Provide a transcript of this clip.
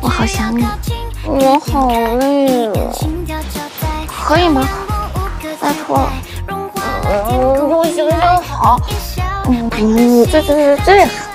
我好想你，我好累了，可以吗？拜托了，嗯，给我行行好，嗯，这这这这。